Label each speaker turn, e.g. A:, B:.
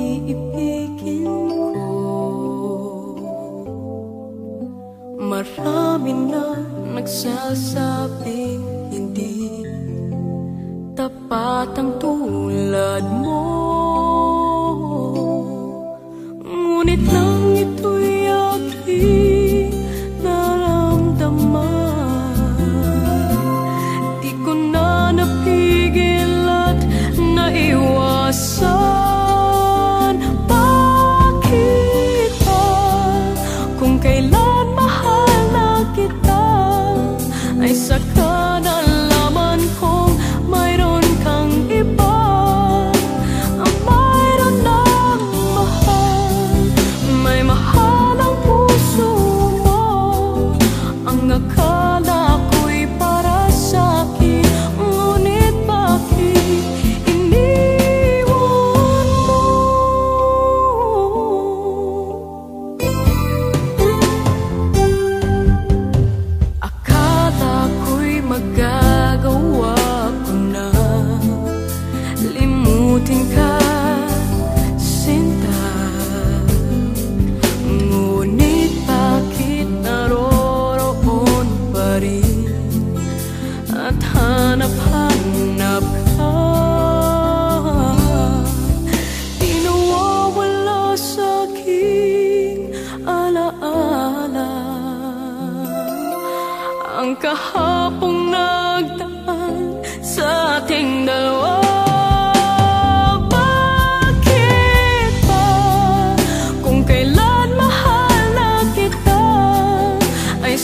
A: pag-iibigin ko. Marami na nagsasabing hindi Tapat ang tulad mo. I suck ang kahapong nagdaan sa ating dalawa Bakit pa kung kailan mahal na kita ay